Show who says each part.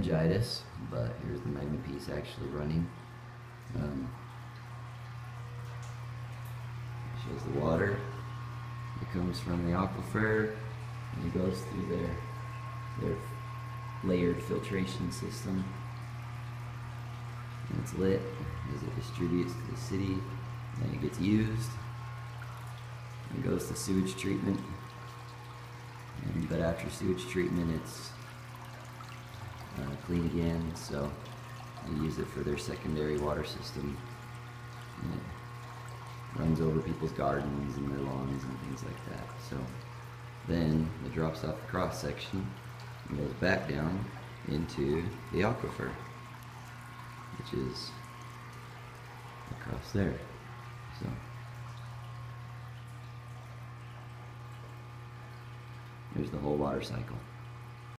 Speaker 1: Laryngitis, but here's the magna piece actually running. Um, shows the water. It comes from the aquifer and it goes through their their layered filtration system. And it's lit as it distributes to the city. Then it gets used. It goes to sewage treatment. And, but after sewage treatment, it's uh, clean again. So they use it for their secondary water system. And it runs over people's gardens and their lawns and things like that. So then it drops off the cross section and goes back down into the aquifer, which is across there. So. There's the whole water cycle.